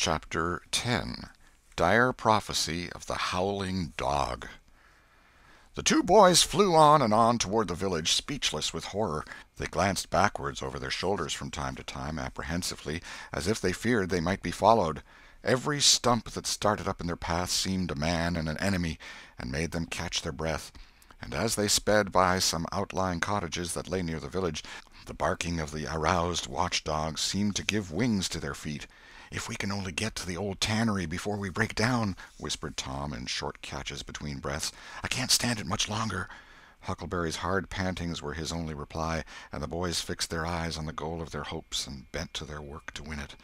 CHAPTER 10 Dire Prophecy of the Howling Dog THE two boys flew on and on toward the village, speechless with horror. They glanced backward over their shoulders from time to time, apprehensively, as if they feared they might be followed. Every stump that started up in their path seemed a man and an enemy, and made them catch their breath; and as they sped by some outlying cottages that lay near the village, the barking of the aroused watch dogs seemed to give wings to their feet. "If we can only get to the old tannery before we break down," whispered Tom, in short catches between breaths, "I can't stand it much longer." Huckleberry's hard pantings were his only reply, and the boys fixed their eyes on the goal of their hopes and bent to their work to win it.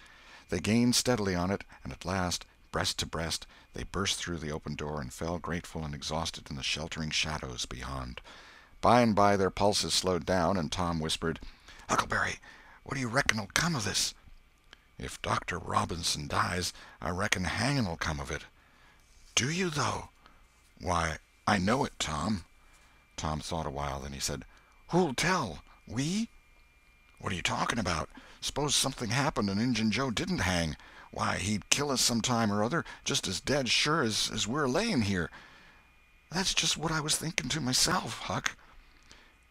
They gained steadily on it, and at last, breast to breast, they burst through the open door and fell grateful and exhausted in the sheltering shadows beyond. By and by their pulses slowed down, and Tom whispered: "Huckleberry, what do you reckon'll come of this?" If Doctor Robinson dies, I reckon hanging'll come of it." "Do you, though?" "Why, I know it, Tom." Tom thought a while, then he said: "Who'll tell? We?" "What are you talking about? S'pose something happened and Injun Joe didn't hang. Why, he'd kill us some time or other, just as dead sure as we're laying here." "That's just what I was thinking to myself, Huck."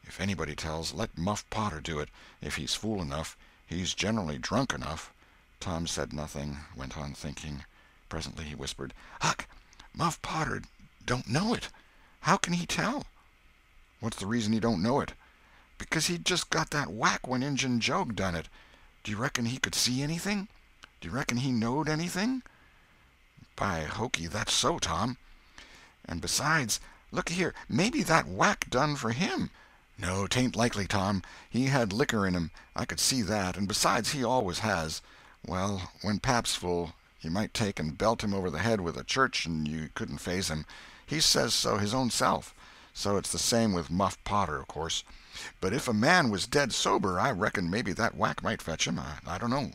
"If anybody tells, let Muff Potter do it, if he's fool enough. He's generally drunk enough. Tom said nothing; went on thinking. Presently he whispered: "Huck, Muff Potter don't know it. How can he tell?" "What's the reason he don't know it?" "Because he'd just got that whack when Injun Joe done it. Do you reckon he could see anything? Do you reckon he knowed anything?" "By hokey, that's so, Tom." "And besides, looky here, maybe that whack done for him." "No, 'tain't likely, Tom. He had liquor in him, I could see that, and besides he always has. Well, when pap's full, you might take and belt him over the head with a church and you couldn't faze him. He says so his own self. So it's the same with Muff Potter, of course. But if a man was dead sober, I reckon maybe that whack might fetch him. I dunno."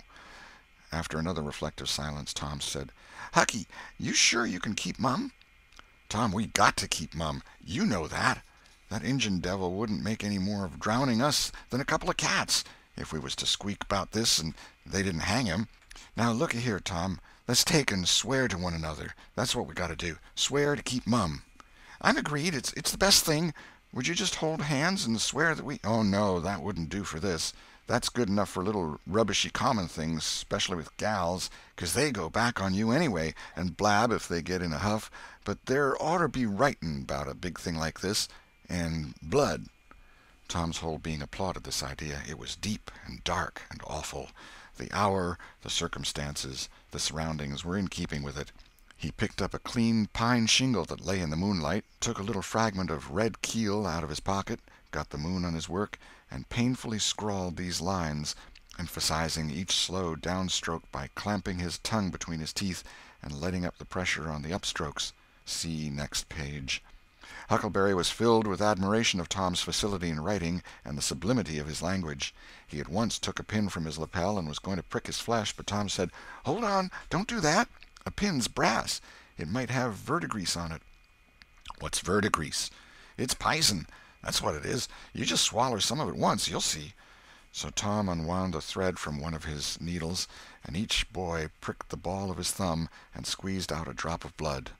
After another reflective silence, Tom said: "Hucky, you sure you can keep mum?" "Tom, we got to keep mum. You know that. That Injun devil wouldn't make any more of drowning us than a couple of cats, if we was to squeak about this and they didn't hang him. Now looky here, Tom, let's take and swear to one another. That's what we got to do. Swear to keep mum." "I'm agreed. It's the best thing. Would you just hold hands and swear that we—" "Oh, no, that wouldn't do for this. That's good enough for little rubbishy common things, specially with gals, 'cause they go back on you anyway, and blab if they get in a huff, but there oughter be writing 'bout a big thing like this, and blood." Tom's whole being applauded this idea. It was deep, and dark, and awful. The hour, the circumstances, the surroundings were in keeping with it. He picked up a clean pine shingle that lay in the moonlight, took a little fragment of red keel out of his pocket, got the moon on his work, and painfully scrawled these lines, emphasizing each slow down stroke by clamping his tongue between his teeth and letting up the pressure on the up strokes. See next page. Huckleberry was filled with admiration of Tom's facility in writing and the sublimity of his language. He at once took a pin from his lapel and was going to prick his flesh, but Tom said: "Hold on, don't do that. A pin's brass. It might have verdigrease on it." "What's verdigrease?" "It's pison. That's what it is. You just swaller some of it once, you'll see." So Tom unwound a thread from one of his needles, and each boy pricked the ball of his thumb and squeezed out a drop of blood.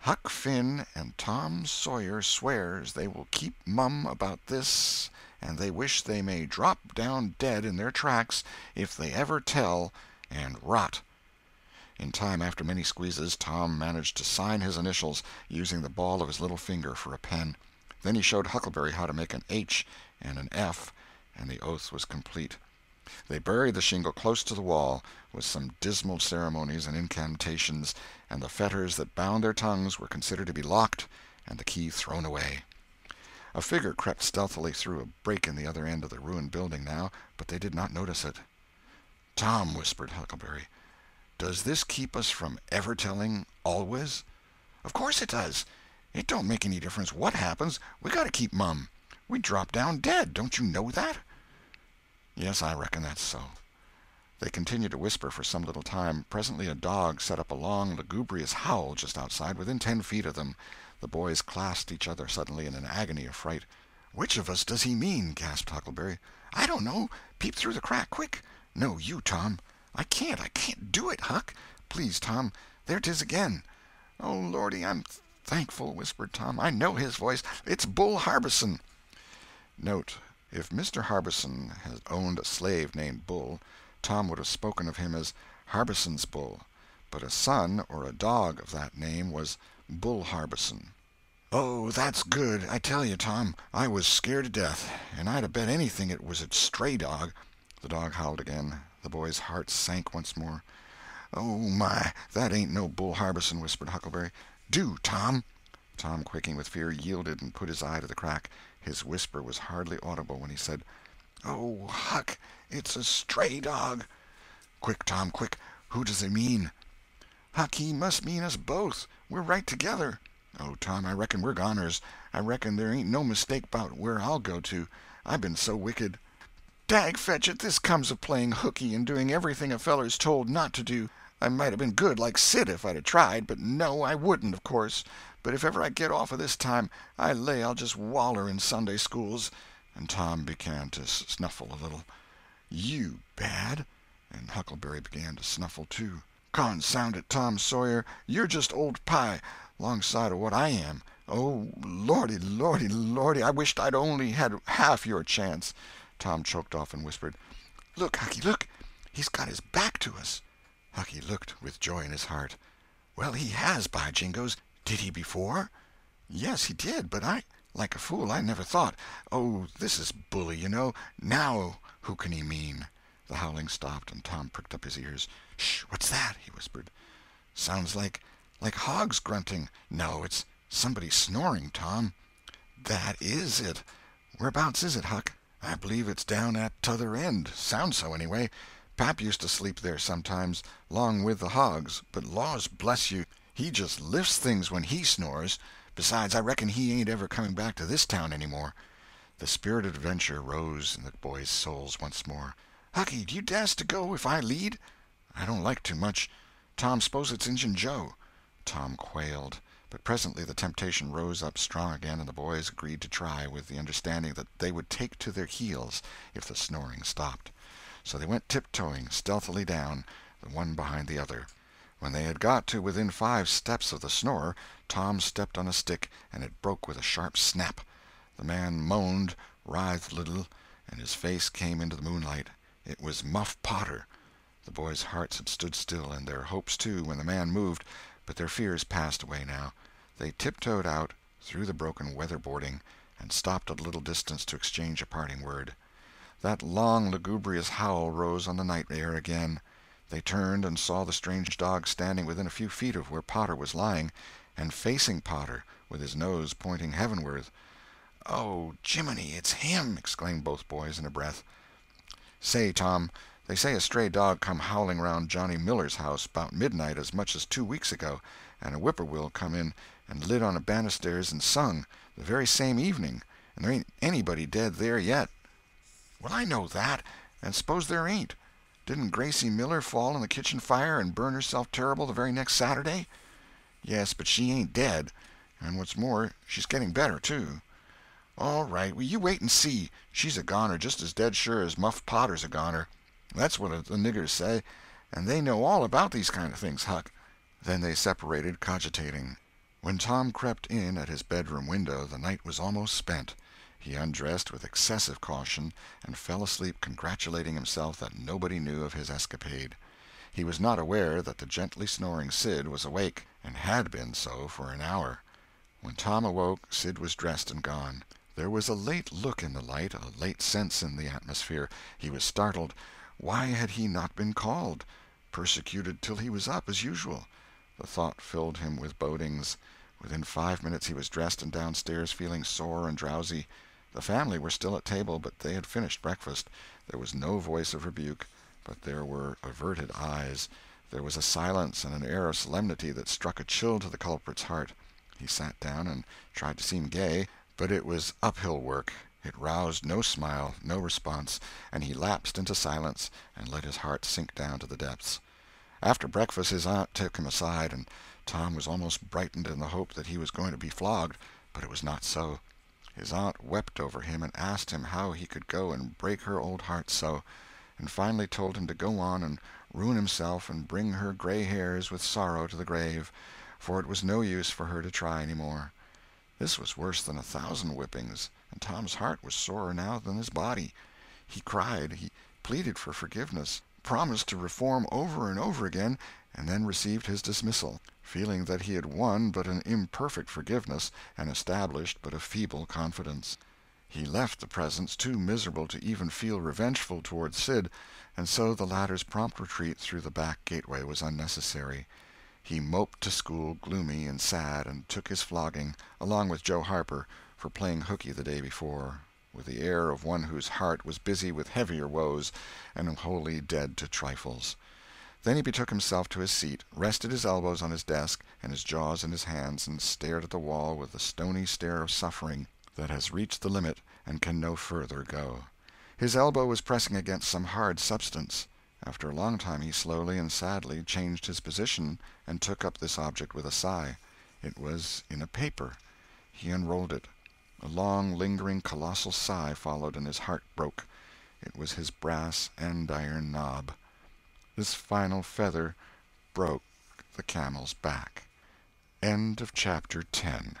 Huck Finn and Tom Sawyer swears they will keep mum about this and they wish they may drop down dead in their tracks if they ever tell, and rot. In time, after many squeezes, Tom managed to sign his initials, using the ball of his little finger for a pen. Then he showed Huckleberry how to make an H and an F, and the oath was complete. They buried the shingle close to the wall, with some dismal ceremonies and incantations, and the fetters that bound their tongues were considered to be locked and the key thrown away. A figure crept stealthily through a break in the other end of the ruined building, now, but they did not notice it. "Tom," whispered Huckleberry, "does this keep us from ever telling, always?" "Of course it does. It don't make any difference what happens, we got to keep mum. We'd drop down dead, don't you know that?" "Yes, I reckon that's so." They continued to whisper for some little time. Presently a dog set up a long, lugubrious howl just outside, within ten feet of them. The boys clasped each other suddenly in an agony of fright. "Which of us does he mean?" gasped Huckleberry. "I don't know. Peep through the crack, quick!" "No, you, Tom." I can't, I can't do it, Huck. Please, Tom, there 'tis again." "Oh, lordy, I'm thankful," whispered Tom. "I know his voice. It's Bull Harbison." Note: If Mr. Harbison had owned a slave named Bull, Tom would have spoken of him as Harbison's Bull, but a son or a dog of that name was Bull Harbison. "Oh, that's good. I tell you, Tom, I was scared to death, and I'd 'a' bet anything it was a stray dog." The dog howled again. The boy's heart sank once more. "Oh, my, that ain't no Bull Harbison," whispered Huckleberry. "Do, Tom!" Tom, quaking with fear, yielded and put his eye to the crack. His whisper was hardly audible when he said: "Oh, Huck, it's a stray dog." "Quick, Tom, quick! Who does he mean?" "Huck, he must mean us both. We're right together." "Oh, Tom, I reckon we're goners. I reckon there ain't no mistake 'bout where I'll go to. I've been so wicked." "Dag fetch it, this comes of playing hookey and doing everything a feller's told not to do. I might 'a' been good, like Sid, if I'd 'a' tried, but no, I wouldn't, of course. But if ever I get off of this time, I lay I'll just waller in Sunday schools." And Tom began to snuffle a little. "You bad!" And Huckleberry began to snuffle, too. "Consound it, Tom Sawyer, you're just old pie, 'longside of what I am. Oh, lordy, lordy, lordy, I wisht I'd only had half your chance." Tom choked off and whispered: "Look, Hucky, look! He's got his back to us." Hucky looked, with joy in his heart. "Well, he has, by jingoes! Did he before?" "Yes, he did, but I—like a fool, I never thought. Oh, this is bully, you know. Now who can he mean?" The howling stopped, and Tom pricked up his ears. "Sh! What's that?" he whispered. "Sounds like—like hogs grunting. No, it's somebody snoring, Tom." "That is it. Whereabouts is it, Huck?" "I believe it's down at t'other end. Sounds so, anyway. Pap used to sleep there sometimes, 'long with the hogs, but laws bless you, he just lifts things when he snores. Besides, I reckon he ain't ever coming back to this town any more." The spirit of adventure rose in the boys' souls once more. "Hucky, do you dast to go if I lead?" "I don't like to, much. Tom, s'pose it's Injun Joe." Tom quailed. But presently the temptation rose up strong again, and the boys agreed to try, with the understanding that they would take to their heels if the snoring stopped. So they went tiptoeing stealthily down, the one behind the other. When they had got to within five steps of the snorer, Tom stepped on a stick, and it broke with a sharp snap. The man moaned, writhed a little, and his face came into the moonlight. It was Muff Potter. The boys' hearts had stood still, and their hopes, too, when the man moved, but their fears passed away now. They tiptoed out, through the broken weather boarding, and stopped at a little distance to exchange a parting word. That long, lugubrious howl rose on the night air again. They turned and saw the strange dog standing within a few feet of where Potter was lying, and facing Potter, with his nose pointing heavenward. "Oh, Jiminy, it's him!" exclaimed both boys in a breath. "Say, Tom, they say a stray dog come howling round Johnny Miller's house 'bout midnight as much as two weeks ago, and a whippoorwill come in and lit on a banisters and sung, the very same evening, and there ain't anybody dead there yet." "Well, I know that. And s'pose there ain't. Didn't Gracie Miller fall in the kitchen fire and burn herself terrible the very next Saturday?" "Yes, but she ain't dead. And what's more, she's getting better, too." "All right, you wait and see. She's a goner just as dead sure as Muff Potter's a goner. That's what the niggers say, and they know all about these kind of things, Huck." Then they separated, cogitating. When Tom crept in at his bedroom window the night was almost spent. He undressed with excessive caution, and fell asleep congratulating himself that nobody knew of his escapade. He was not aware that the gently snoring Sid was awake, and had been so for an hour. When Tom awoke, Sid was dressed and gone. There was a late look in the light, a late sense in the atmosphere. He was startled. Why had he not been called? Persecuted till he was up, as usual. The thought filled him with bodings. Within five minutes he was dressed and downstairs, feeling sore and drowsy. The family were still at table, but they had finished breakfast. There was no voice of rebuke, but there were averted eyes. There was a silence and an air of solemnity that struck a chill to the culprit's heart. He sat down and tried to seem gay, but it was uphill work. It roused no smile, no response, and he lapsed into silence and let his heart sink down to the depths. After breakfast his aunt took him aside, and Tom was almost brightened in the hope that he was going to be flogged, but it was not so. His aunt wept over him and asked him how he could go and break her old heart so, and finally told him to go on and ruin himself and bring her gray hairs with sorrow to the grave, for it was no use for her to try any more. This was worse than a thousand whippings, and Tom's heart was sorer now than his body. He cried, he pleaded for forgiveness, promised to reform over and over again, and then received his dismissal, feeling that he had won but an imperfect forgiveness and established but a feeble confidence. He left the presence too miserable to even feel revengeful toward Sid, and so the latter's prompt retreat through the back gateway was unnecessary. He moped to school gloomy and sad, and took his flogging, along with Joe Harper, for playing hookey the day before, with the air of one whose heart was busy with heavier woes and wholly dead to trifles. Then he betook himself to his seat, rested his elbows on his desk and his jaws in his hands, and stared at the wall with the stony stare of suffering that has reached the limit and can no further go. His elbow was pressing against some hard substance. After a long time he slowly and sadly changed his position and took up this object with a sigh. It was in a paper. He unrolled it. A long, lingering, colossal sigh followed, and his heart broke. It was his brass andiron knob. This final feather broke the camel's back. End of chapter 10